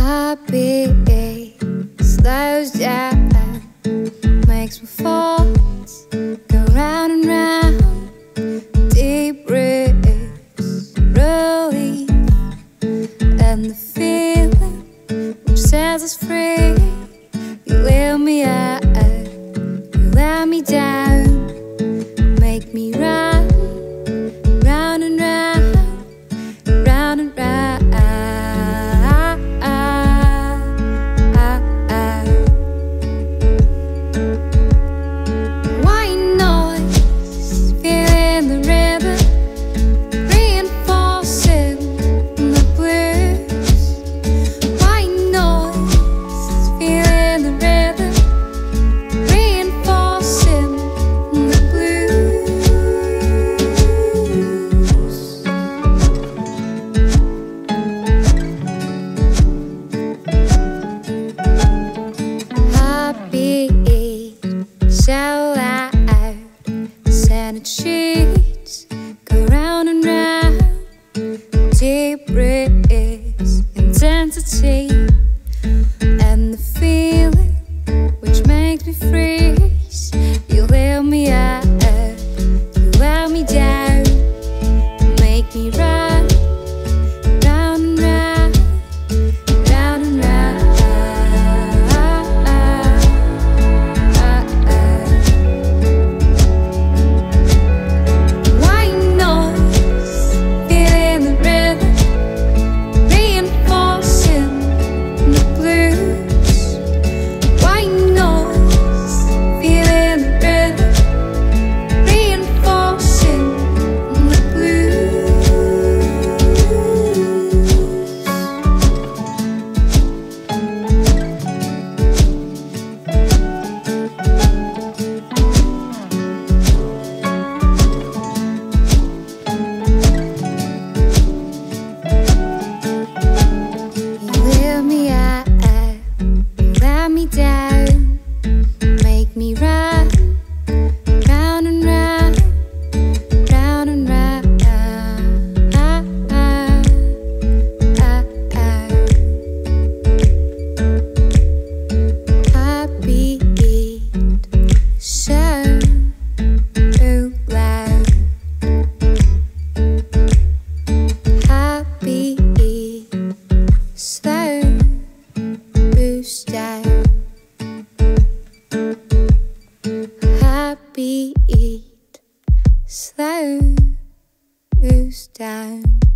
heartbeat slows down, makes me fall. so the Santa sheets go round and round Deep breaths, intensity And the feeling which makes me freeze. You let me out, you let me down Make me run slows down.